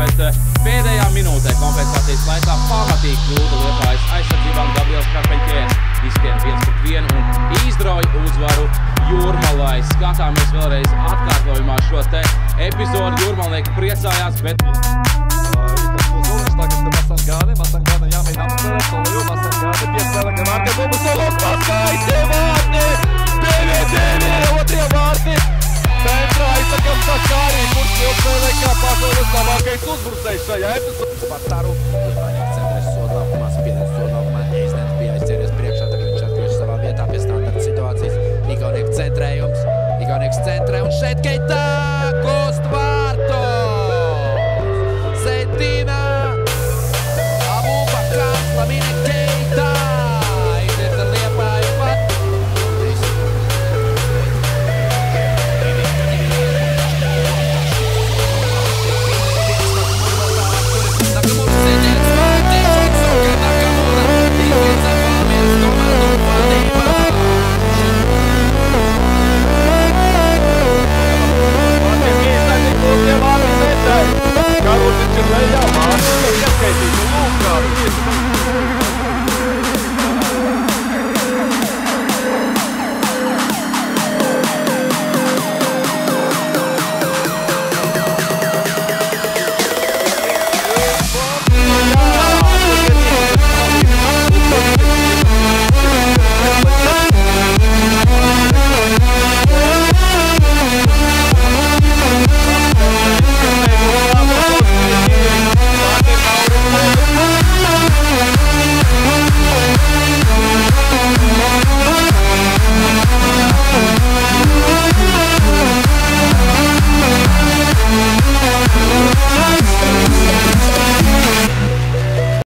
bet pēdējā minūtē kompensācijas laikā pamatīgi kļūda Liepājas aizsardzībām Gabriels Karpeņķēns izskrien viens pret vienu un izdrauj uzvaru Jūrmalai. Skatāmies vēlreiz atkārtojumā šo te epizodu. Jūrmalnieki priecājās, bet... Tagad Masangāne, Masangāne jāmēģina apspēlēt, Soliju, Masangāne Piespēlē kā pasaules labākais uzbrucējs šajā epizodē. Pataru, Ivaņevs centrēs sodlaukumā, spiediens sodlaukumā, Eistens bija aizķēries priekšā, tagad viņš atgriežas savā vietā pie standarta situācijas. Igaunieks centrējums, Igaunieks centrē un šeit Keitā